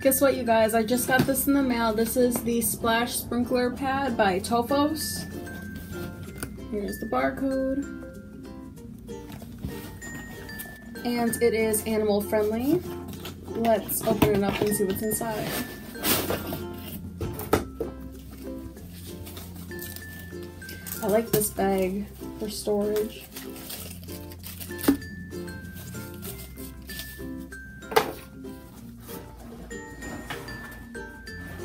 guess what you guys? I just got this in the mail. This is the Splash Sprinkler Pad by Toffos. Here's the barcode. And it is animal friendly. Let's open it up and see what's inside. I like this bag for storage.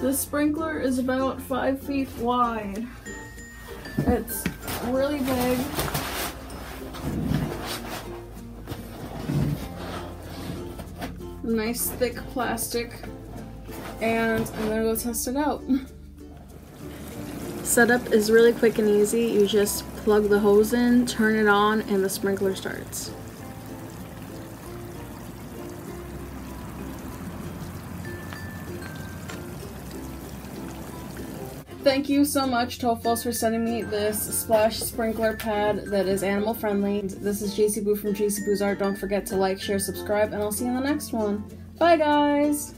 This sprinkler is about five feet wide. It's really big. Nice thick plastic. And I'm gonna go test it out. Setup is really quick and easy. You just plug the hose in, turn it on, and the sprinkler starts. Thank you so much, Toffos, for sending me this splash sprinkler pad that is animal friendly. This is Jacy Boo from Jacy Boo's Art. Don't forget to like, share, subscribe, and I'll see you in the next one. Bye, guys!